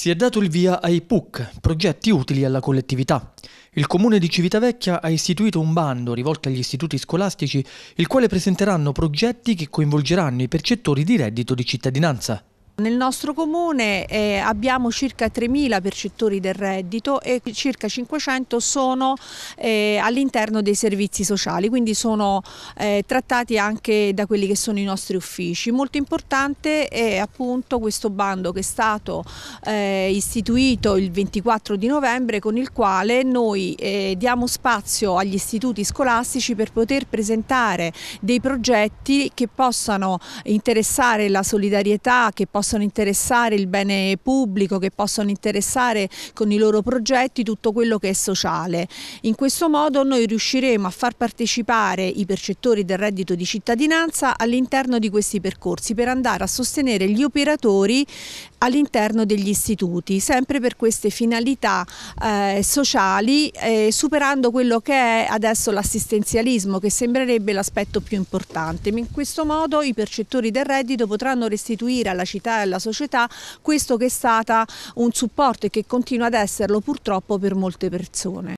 Si è dato il via ai PUC, progetti utili alla collettività. Il comune di Civitavecchia ha istituito un bando rivolto agli istituti scolastici, il quale presenteranno progetti che coinvolgeranno i percettori di reddito di cittadinanza. Nel nostro comune eh, abbiamo circa 3.000 percettori del reddito e circa 500 sono eh, all'interno dei servizi sociali, quindi sono eh, trattati anche da quelli che sono i nostri uffici. Molto importante è appunto questo bando che è stato eh, istituito il 24 di novembre con il quale noi eh, diamo spazio agli istituti scolastici per poter presentare dei progetti che possano interessare la solidarietà, che possano possono interessare il bene pubblico, che possono interessare con i loro progetti tutto quello che è sociale. In questo modo noi riusciremo a far partecipare i percettori del reddito di cittadinanza all'interno di questi percorsi per andare a sostenere gli operatori all'interno degli istituti, sempre per queste finalità eh, sociali, eh, superando quello che è adesso l'assistenzialismo, che sembrerebbe l'aspetto più importante. In questo modo i percettori del reddito potranno restituire alla città alla società questo che è stato un supporto e che continua ad esserlo purtroppo per molte persone.